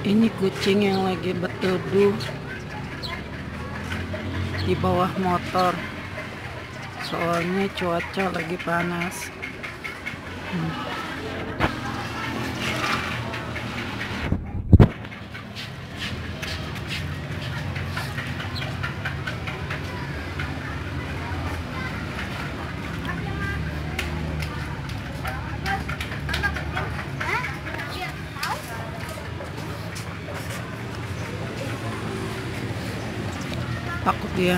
Ini kucing yang lagi berteduh di bawah motor. Soalnya cuaca lagi panas. Hmm. takut dia.